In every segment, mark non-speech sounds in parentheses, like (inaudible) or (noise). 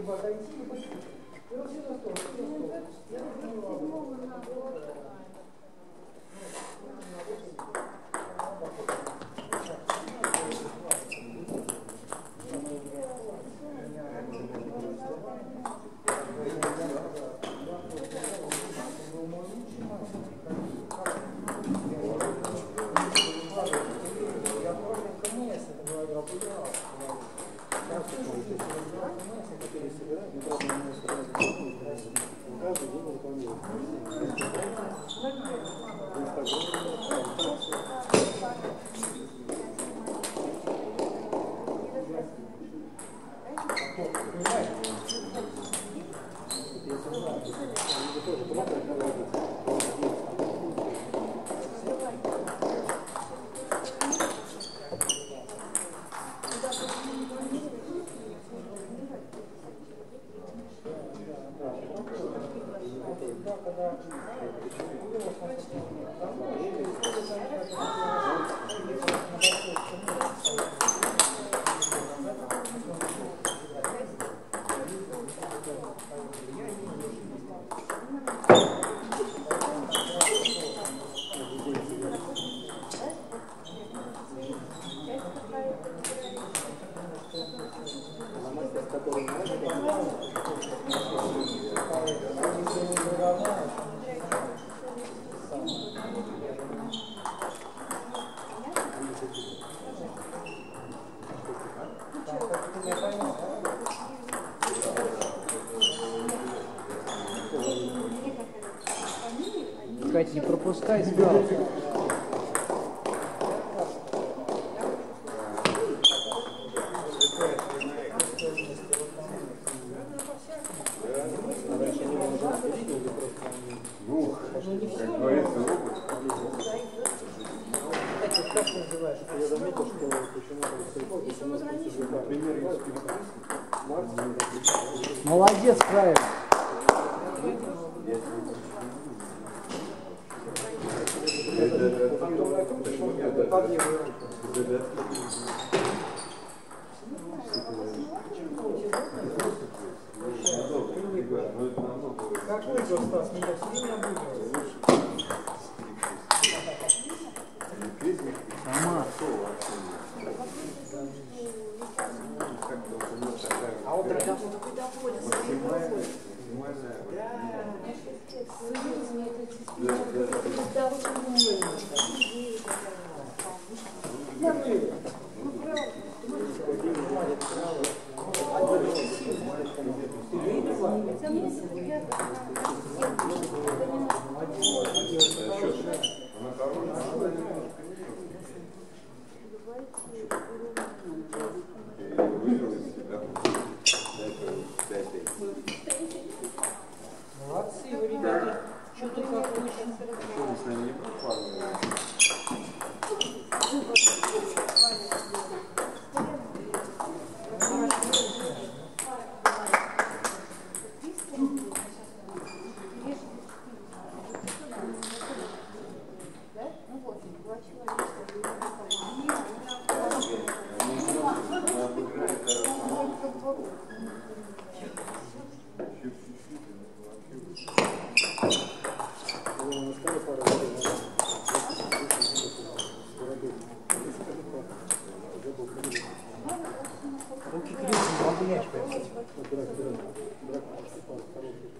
либо отойти, либо чуть. И вот сюда стол, сюда стол. Я разговаривал. Я ちょっと待ってください。Молодец, правильно. Как выиграл Стас? А вот дорога. Молодцы мяч поймать.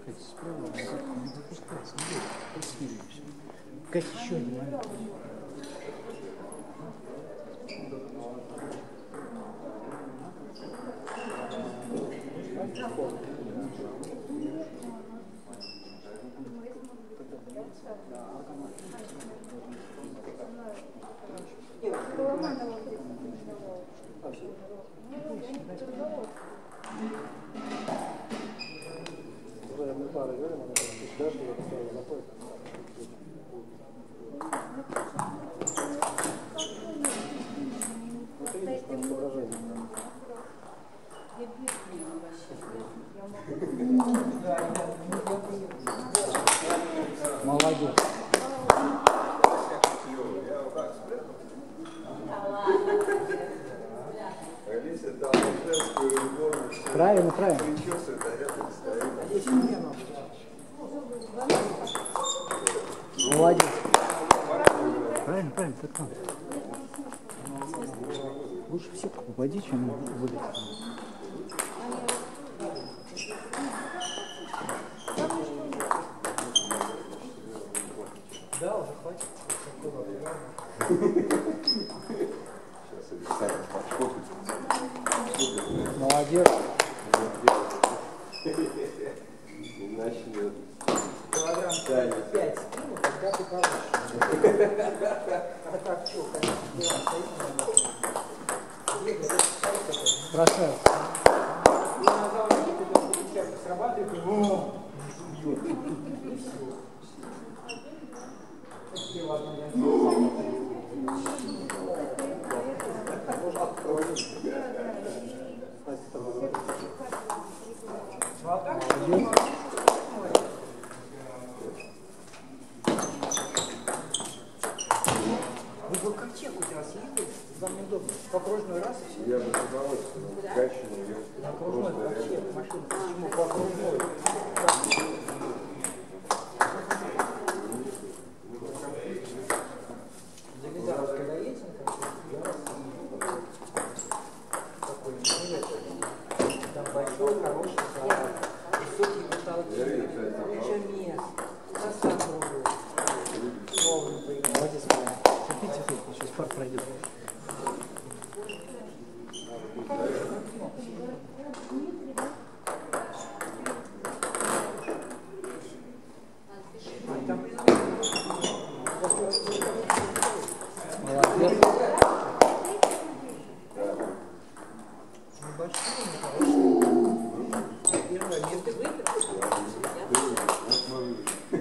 Катя, справа, не пропускай, смотри, присмиривайся. Катя, еще один момент. Уже Молодец. Правильно, правильно. Молодец. Правильно, правильно, так надо. Лучше в сетку попади, чем вылет. Да, уже хватит. Сейчас Александр подшопит. Молодец. Начнет. Килограмм Пять. пять. Ну, тогда ты получишь. (laughs) А так что, конечно, Красавец. срабатывает, ему по кругу. Сейчас пар пройдет.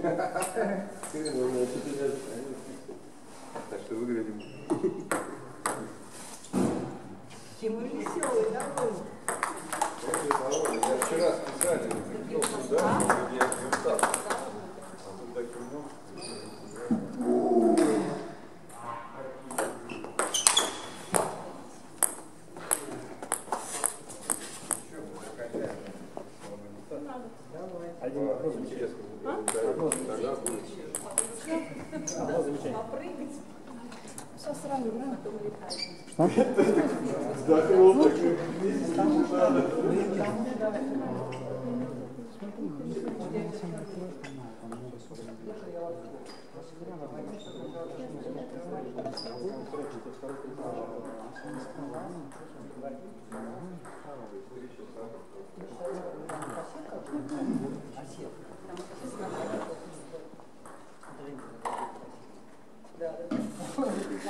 Так что выглядим. Тимур веселый, да, был? Я вчера специально. Что? Спасибо.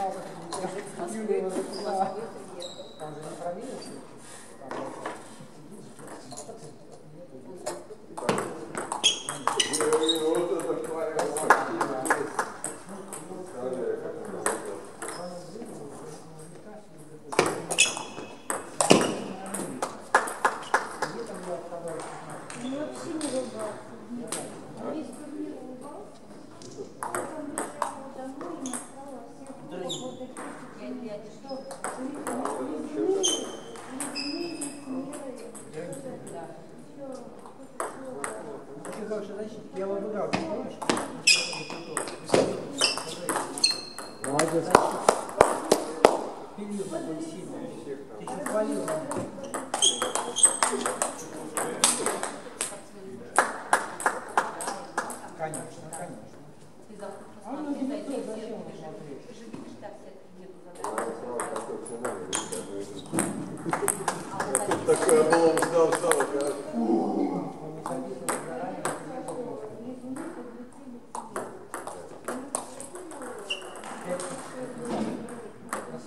Юлия, у вас выход, Там же не проверишь?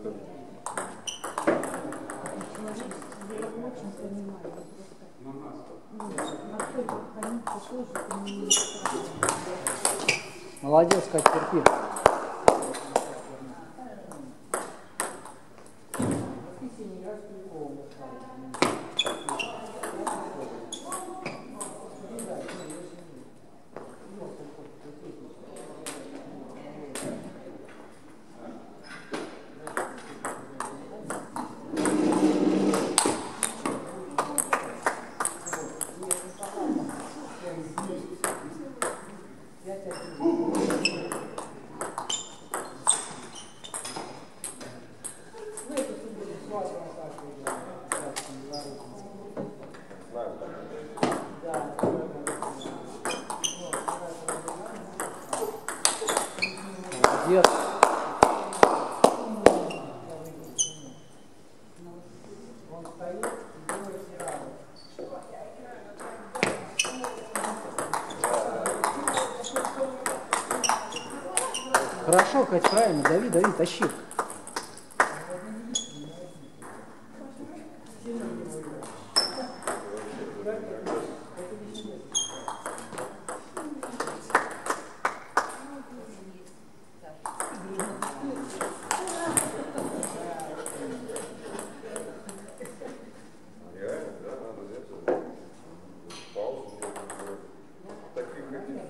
это Молодец, как терпи.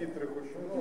Хитрых очень много.